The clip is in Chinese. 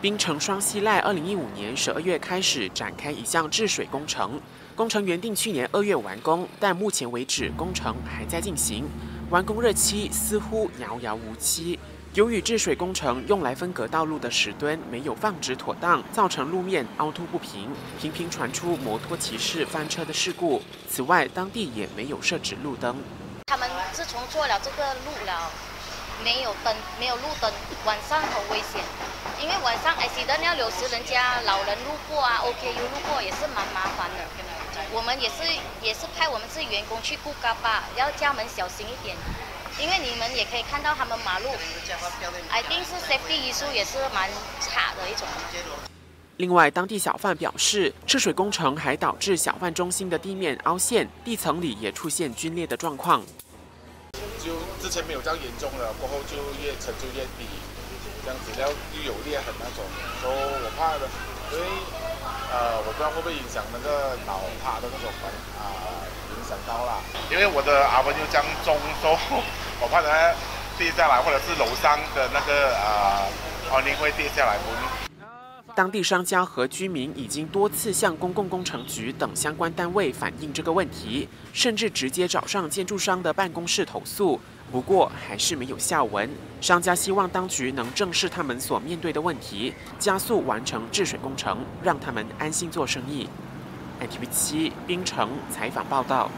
冰城双溪赖二零一五年十二月开始展开一项治水工程，工程原定去年二月完工，但目前为止工程还在进行，完工日期似乎遥遥无期。由于治水工程用来分隔道路的石墩没有放置妥当，造成路面凹凸不平，频频传出摩托骑士翻车的事故。此外，当地也没有设置路灯。他们自从做了这个路了。没有灯，没有路灯，晚上很危险。晚上有时人家老人路过啊，OKU 路过也是蛮麻烦的。我们也是也是派我们自己员工去顾嘎巴，要家门小心一点。因为你们也可以看到他们马路，I think 是 safety issue 也是蛮差的一种。另外，当地小贩表示，治水工程还导致小贩中心的地面凹陷，地层里也出现龟裂的状况。就之前没有这样严重了，过后就越沉就越低，这样子要又有裂痕那种，所以我怕的，因为呃，我不知道会不会影响那个脑塌的那种啊，影响到啦。因为我的阿文又这样重，所以我怕它跌下来，或者是楼上的那个啊，安宁会跌下来。当地商家和居民已经多次向公共工程局等相关单位反映这个问题，甚至直接找上建筑商的办公室投诉，不过还是没有下文。商家希望当局能正视他们所面对的问题，加速完成治水工程，让他们安心做生意。NTV 七槟城采访报道。